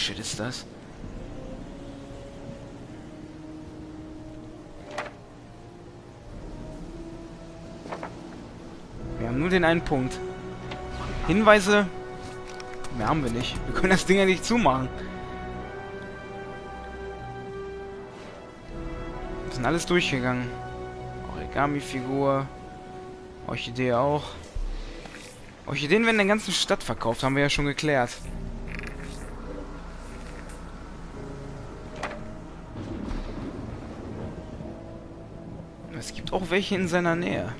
Shit ist das? Wir haben nur den einen Punkt. Hinweise... Mehr haben wir nicht. Wir können das Ding ja nicht zumachen. Wir sind alles durchgegangen. Origami-Figur. Orchidee auch. Orchideen werden in der ganzen Stadt verkauft, haben wir ja schon geklärt. Gibt auch welche in seiner Nähe.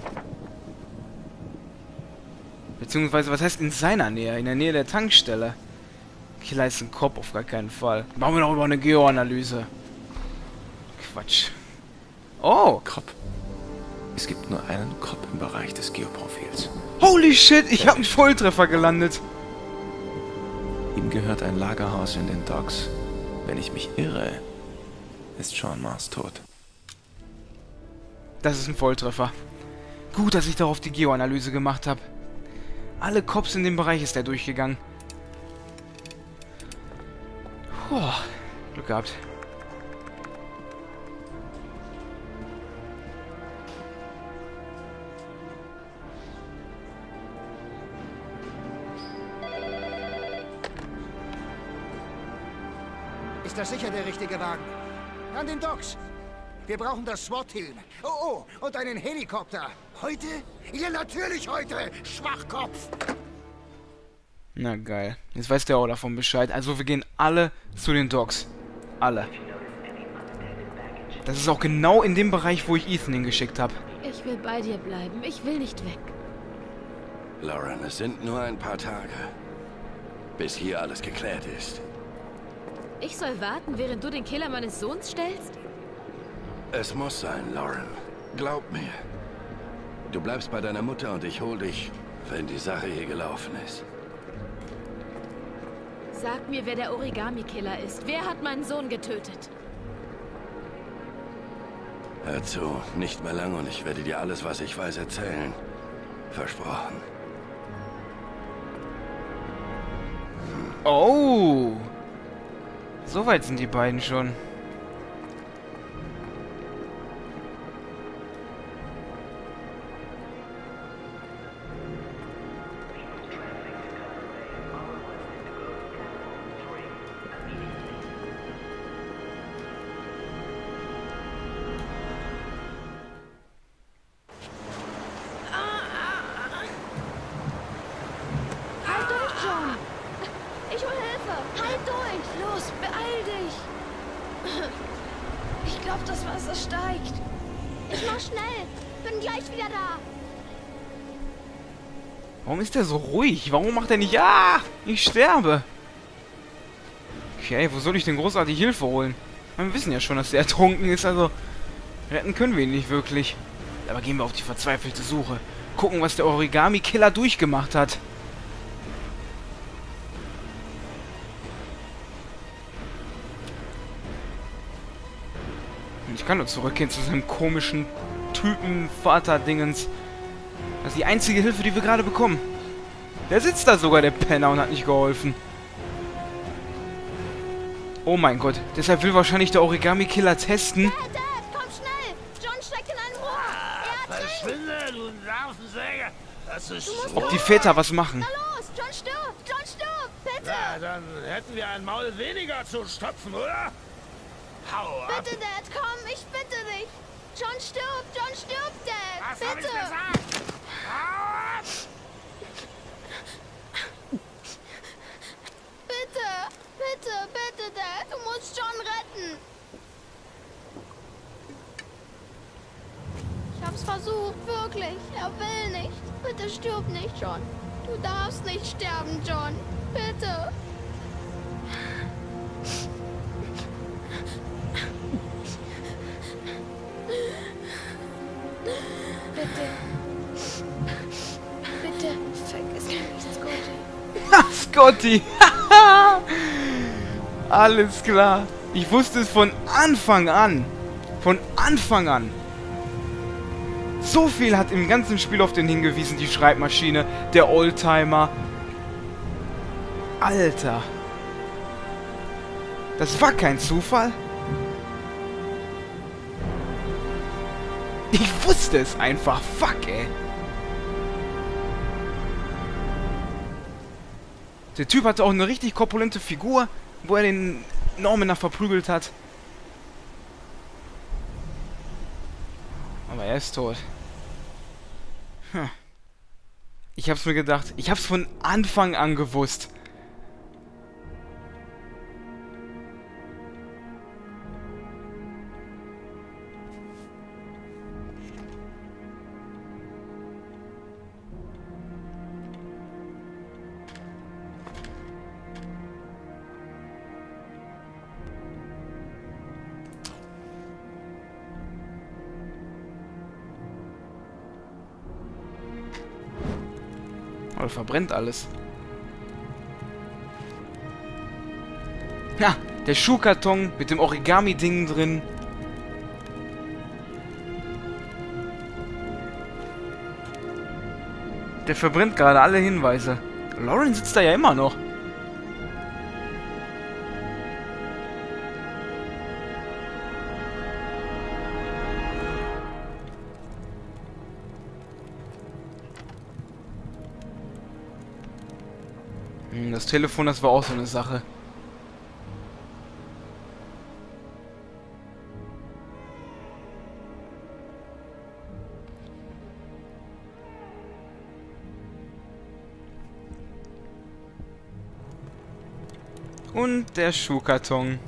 Beziehungsweise, was heißt in seiner Nähe? In der Nähe der Tankstelle. Killer ist ein Kopf, auf gar keinen Fall. Machen wir doch über eine Geoanalyse. Quatsch. Oh! Kopf. Es gibt nur einen Kopf im Bereich des Geoprofils. Holy shit, ich habe einen Volltreffer gelandet. Ihm gehört ein Lagerhaus in den Docks. Wenn ich mich irre, ist Sean Mars tot. Das ist ein Volltreffer. Gut, dass ich darauf die Geoanalyse gemacht habe. Alle Cops in dem Bereich ist er durchgegangen. Puh, Glück gehabt. Ist das sicher der richtige Wagen? An den Docks. Wir brauchen das SWAT-Team. Oh, oh, und einen Helikopter. Heute? Ja, natürlich heute, Schwachkopf. Na geil. Jetzt weiß der auch davon Bescheid. Also wir gehen alle zu den Docks. Alle. Das ist auch genau in dem Bereich, wo ich Ethan hingeschickt habe. Ich will bei dir bleiben. Ich will nicht weg. Lauren, es sind nur ein paar Tage, bis hier alles geklärt ist. Ich soll warten, während du den Killer meines Sohns stellst? Es muss sein, Lauren. Glaub mir. Du bleibst bei deiner Mutter und ich hol dich, wenn die Sache hier gelaufen ist. Sag mir, wer der Origami-Killer ist. Wer hat meinen Sohn getötet? Hör zu, nicht mehr lang und ich werde dir alles, was ich weiß, erzählen. Versprochen. Oh! So weit sind die beiden schon. Warum ist der so ruhig? Warum macht er nicht... Ah! Ich sterbe! Okay, wo soll ich denn großartig Hilfe holen? Wir wissen ja schon, dass der ertrunken ist, also... Retten können wir ihn nicht wirklich. Aber gehen wir auf die verzweifelte Suche. Gucken, was der Origami-Killer durchgemacht hat. Ich kann nur zurückgehen zu seinem komischen Typen-Vater-Dingens. Das ist die einzige Hilfe, die wir gerade bekommen. Der sitzt da sogar, der Penner, und hat nicht geholfen. Oh mein Gott. Deshalb will wahrscheinlich der Origami-Killer testen. Dad, Dad, komm schnell. John steckt in einem Rohr. Er ertrinkt. Verschwinde, du Nervensäge! Das ist Ob die Väter was machen. Na los, John stirbt. John stirbt. Bitte. Ja, dann hätten wir ein Maul weniger zu stopfen, oder? Hau ab! Bitte, Dad, komm. Ich bitte dich. Scotty! Alles klar. Ich wusste es von Anfang an. Von Anfang an. So viel hat im ganzen Spiel auf den hingewiesen, die Schreibmaschine, der Oldtimer. Alter. Das war kein Zufall. Ich wusste es einfach. Fuck, ey. Der Typ hatte auch eine richtig korpulente Figur, wo er den Norman nach verprügelt hat. Aber er ist tot. Hm. Ich hab's mir gedacht. Ich hab's von Anfang an gewusst. Oder verbrennt alles. Ja, der Schuhkarton mit dem Origami-Ding drin. Der verbrennt gerade alle Hinweise. Lauren sitzt da ja immer noch. Das Telefon, das war auch so eine Sache. Und der Schuhkarton.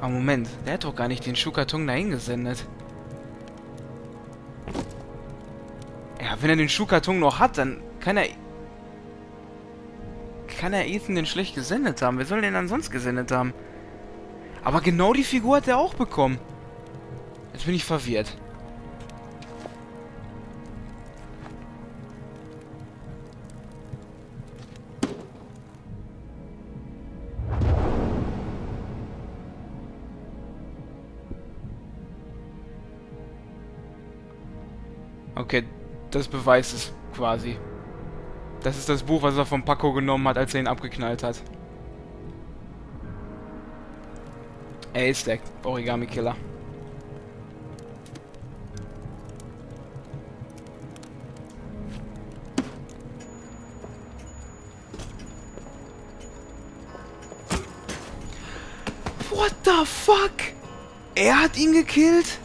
Aber Moment, der hat doch gar nicht den Schuhkarton dahin gesendet. Wenn er den Schuhkarton noch hat, dann kann er... Kann er Ethan den schlecht gesendet haben. Wer soll den dann sonst gesendet haben? Aber genau die Figur hat er auch bekommen. Jetzt bin ich verwirrt. Okay, das beweist es quasi. Das ist das Buch, was er von Paco genommen hat, als er ihn abgeknallt hat. Er ist der Origami-Killer. What the fuck? Er hat ihn gekillt?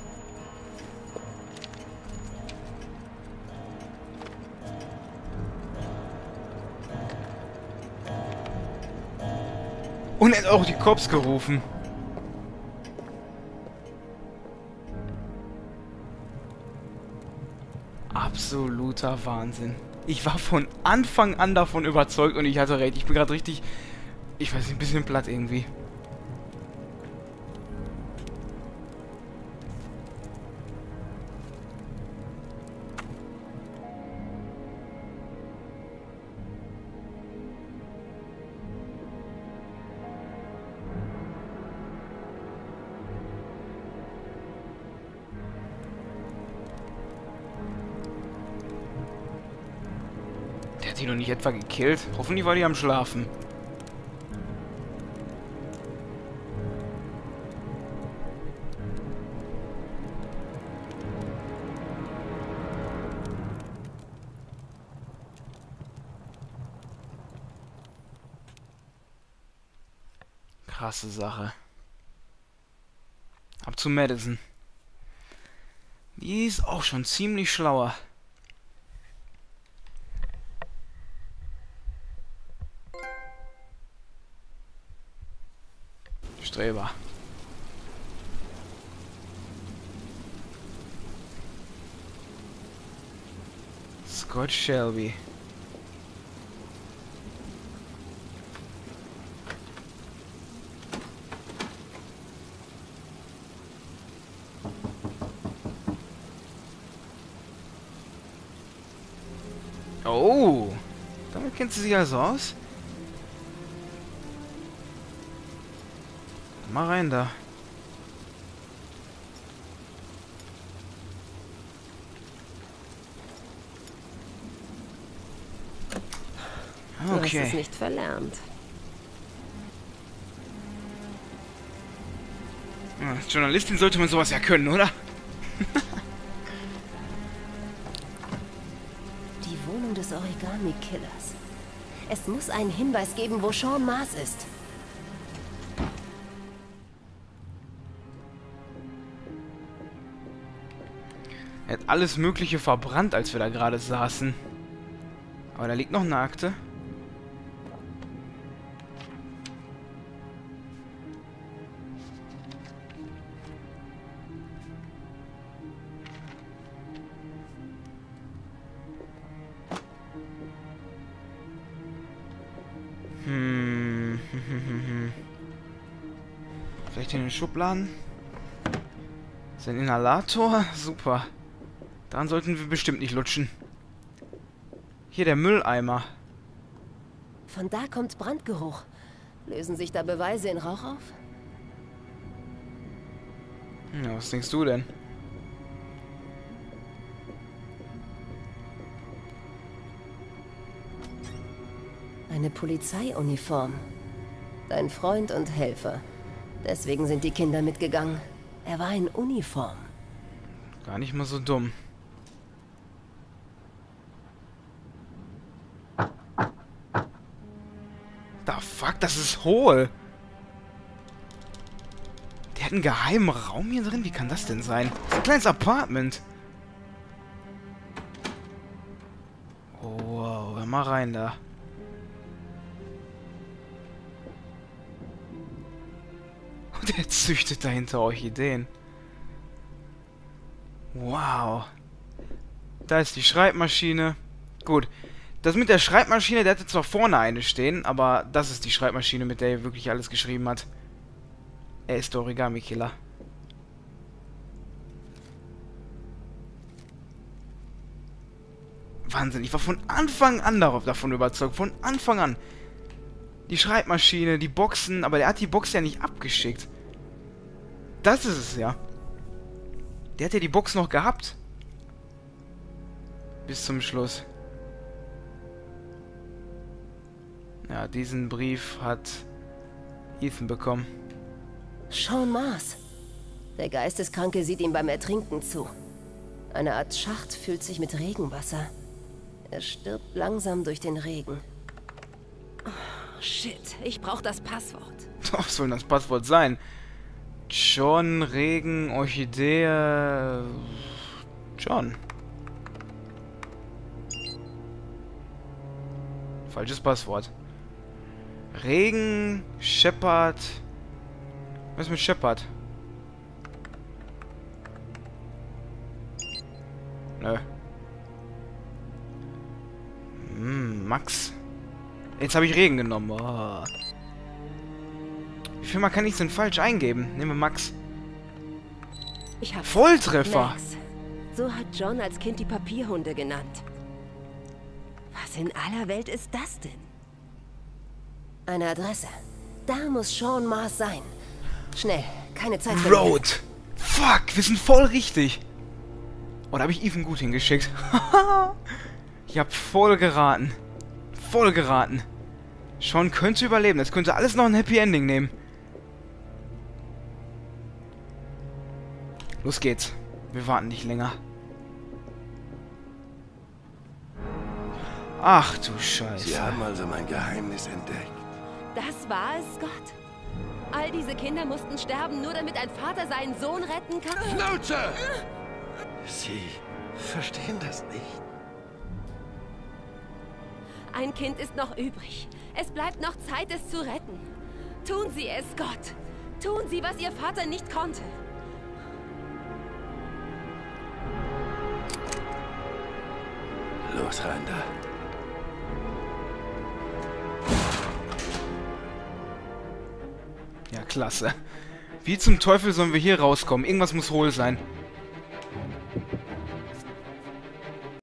Auch die Cops gerufen. Absoluter Wahnsinn. Ich war von Anfang an davon überzeugt und ich hatte recht. Ich bin gerade richtig, ich weiß nicht, ein bisschen platt irgendwie. Hat die noch nicht etwa gekillt? Hoffentlich war die am Schlafen. Krasse Sache. Ab zu Madison. Die ist auch schon ziemlich schlauer. Streber. Scott Shelby. Oh, damit kennt sie sich also aus? Mal rein da. Du hast es Okay. nicht verlernt. Als Journalistin sollte man sowas ja können, oder? Die Wohnung des Origami-Killers. Es muss einen Hinweis geben, wo Sean Mars ist. Hat alles Mögliche verbrannt, als wir da gerade saßen. Aber da liegt noch eine Akte. Hm. Vielleicht in den Schubladen? Ist ein Inhalator? Super. Daran sollten wir bestimmt nicht lutschen. Hier der Mülleimer. Von da kommt Brandgeruch. Lösen sich da Beweise in Rauch auf? Ja, was denkst du denn? Eine Polizeiuniform. Dein Freund und Helfer. Deswegen sind die Kinder mitgegangen. Er war in Uniform. Gar nicht mal so dumm. Das ist hohl. Der hat einen geheimen Raum hier drin? Wie kann das denn sein? Das ist ein kleines Apartment. Oh, wow, hör mal rein da. Und er züchtet dahinter Orchideen. Wow. Da ist die Schreibmaschine. Gut. Das mit der Schreibmaschine, der hatte zwar vorne eine stehen, aber das ist die Schreibmaschine, mit der er wirklich alles geschrieben hat. Er ist der Origami-Killer. Wahnsinn, ich war von Anfang an darauf davon überzeugt. Von Anfang an. Die Schreibmaschine, die Boxen, aber der hat die Box ja nicht abgeschickt. Das ist es ja. Der hat ja die Box noch gehabt. Bis zum Schluss. Ja, diesen Brief hat Ethan bekommen. Sean Mars. Der Geisteskranke sieht ihm beim Ertrinken zu. Eine Art Schacht füllt sich mit Regenwasser. Er stirbt langsam durch den Regen. Oh, shit, ich brauche das Passwort. Was soll denn das Passwort sein? John, Regen, Orchidee. John. Falsches Passwort. Regen, Shepard. Was ist mit Shepard? Nö. Hm, Max. Jetzt habe ich Regen genommen. Oh. Wie viel Mal kann ich denn falsch eingeben? Nehmen wir Max. Ich hab Volltreffer. Max. So hat John als Kind die Papierhunde genannt. Was in aller Welt ist das denn? Eine Adresse. Da muss Sean Mars sein. Schnell, keine Zeit für Road. Fuck, wir sind voll richtig. Oh, da habe ich Ethan gut hingeschickt. ich hab voll geraten. Voll geraten. Sean könnte überleben. Das könnte alles noch ein Happy Ending nehmen. Los geht's. Wir warten nicht länger. Ach du Scheiße. Sie haben also mein Geheimnis entdeckt. Das war es, Gott. All diese Kinder mussten sterben, nur damit ein Vater seinen Sohn retten kann. Schnauze! Sie verstehen das nicht. Ein Kind ist noch übrig. Es bleibt noch Zeit, es zu retten. Tun Sie es, Gott. Tun Sie, was Ihr Vater nicht konnte. Los, rein klasse. Wie zum Teufel sollen wir hier rauskommen? Irgendwas muss hohl sein.